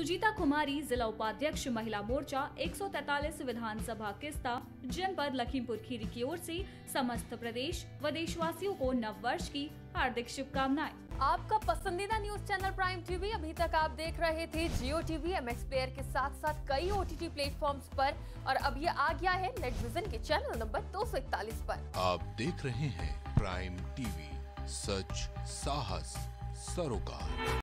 सुजीता कुमारी जिला उपाध्यक्ष महिला मोर्चा 143 विधानसभा किस्ता जनपद लखीमपुर खीरी की ओर से समस्त प्रदेश व देशवासियों को नव वर्ष की हार्दिक शुभकामनाएँ। आपका पसंदीदा न्यूज़ चैनल प्राइम टीवी अभी तक आप देख रहे थे Jio TV M X player के साथ साथ कई ओ टी टी प्लेटफॉर्म पर। और अब ये आ गया है नेटविजन के चैनल नंबर दो पर। आप देख रहे हैं प्राइम टीवी सच साहस सरोकार।